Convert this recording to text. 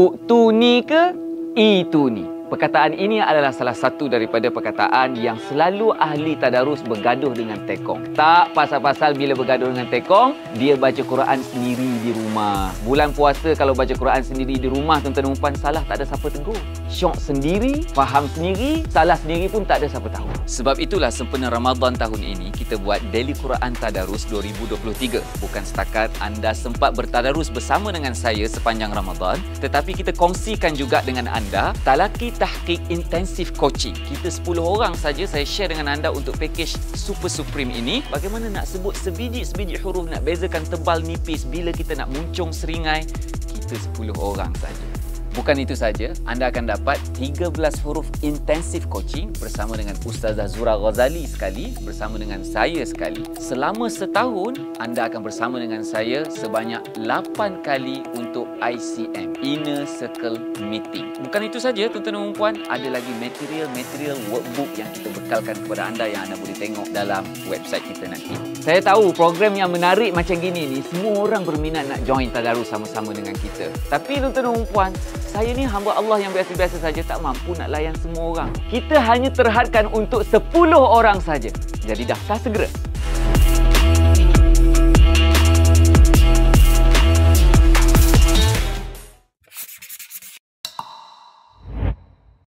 Uktuni ke ituni? Perkataan ini adalah salah satu daripada perkataan yang selalu ahli tadarus bergaduh dengan tekong. Tak pasal-pasal bila bergaduh dengan tekong, dia baca Quran sendiri di rumah. Bulan puasa kalau baca Quran sendiri di rumah, tuan-tuan puan salah tak ada siapa tegur. Syok sendiri, faham sendiri, salah sendiri pun tak ada siapa tahu. Sebab itulah sempena Ramadan tahun ini, kita buat Daily Quran Tadarus 2023. Bukan setakat anda sempat bertadarus bersama dengan saya sepanjang Ramadan, tetapi kita kongsikan juga dengan anda talaki tahqiq intensif coaching. Kita 10 orang saja saya share dengan anda untuk package Super Supreme ini. Bagaimana nak sebut sebiji-sebiji huruf nak bezakan tebal nipis bila kita nak muncung seringai. Kita 10 orang saja. Bukan itu saja, anda akan dapat 13 huruf intensif coaching bersama dengan Ustazah Zura Ghazali sekali, bersama dengan saya sekali. Selama setahun, anda akan bersama dengan saya sebanyak 8 kali untuk ICM, Inner Circle Meeting. Bukan itu saja, tuan-tuan dan puan, ada lagi material-material workbook yang kita bekalkan kepada anda yang anda boleh tengok dalam website kita nanti. Saya tahu program yang menarik macam gini ni, semua orang berminat nak join tadarus sama-sama dengan kita. Tapi tuan-tuan dan puan, saya ni hamba Allah yang biasa-biasa saja tak mampu nak layan semua orang. Kita hanya terhadkan untuk 10 orang saja. Jadi daftar segera